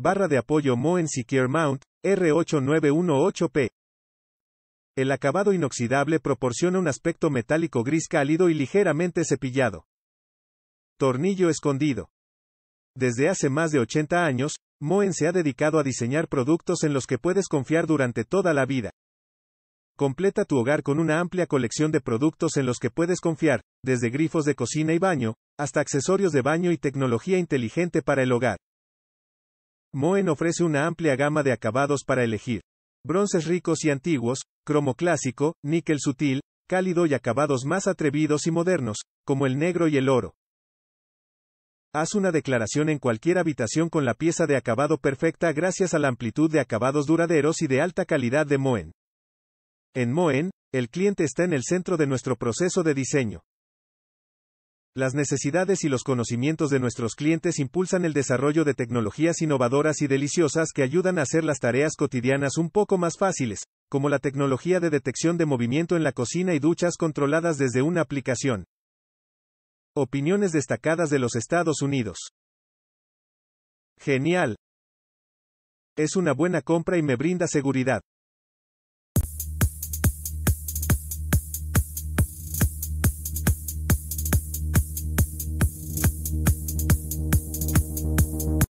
Barra de apoyo Moen Secure Mount, R8918P. El acabado inoxidable proporciona un aspecto metálico gris cálido y ligeramente cepillado. Tornillo escondido. Desde hace más de 80 años, Moen se ha dedicado a diseñar productos en los que puedes confiar durante toda la vida. Completa tu hogar con una amplia colección de productos en los que puedes confiar, desde grifos de cocina y baño, hasta accesorios de baño y tecnología inteligente para el hogar. Moen ofrece una amplia gama de acabados para elegir. Bronces ricos y antiguos, cromo clásico, níquel sutil, cálido y acabados más atrevidos y modernos, como el negro y el oro. Haz una declaración en cualquier habitación con la pieza de acabado perfecta gracias a la amplitud de acabados duraderos y de alta calidad de Moen. En Moen, el cliente está en el centro de nuestro proceso de diseño. Las necesidades y los conocimientos de nuestros clientes impulsan el desarrollo de tecnologías innovadoras y deliciosas que ayudan a hacer las tareas cotidianas un poco más fáciles, como la tecnología de detección de movimiento en la cocina y duchas controladas desde una aplicación. Opiniones destacadas de los Estados Unidos. Genial. Es una buena compra y me brinda seguridad.